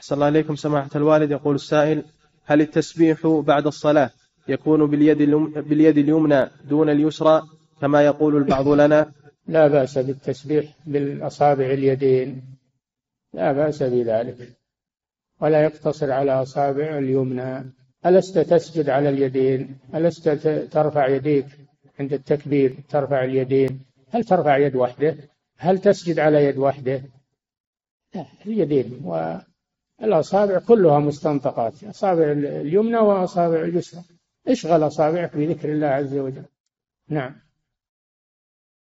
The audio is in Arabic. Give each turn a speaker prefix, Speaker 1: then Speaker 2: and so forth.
Speaker 1: أحسن الله إليكم سماحة الوالد. يقول السائل هل التسبيح بعد الصلاة يكون باليد, باليد اليمنى دون اليسرى كما يقول البعض لنا؟
Speaker 2: لا بأس بالتسبيح بالأصابع اليدين. لا بأس بذلك. ولا يقتصر على أصابع اليمنى. ألست تسجد على اليدين؟ ألست ترفع يديك عند التكبير؟ ترفع اليدين. هل ترفع يد واحدة هل تسجد على يد واحدة لا اليدين. والأصابع كلها مستنطقات أصابع اليمنى وأصابع اليسرى. اشغل أصابعك بذكر الله عز وجل؟ نعم.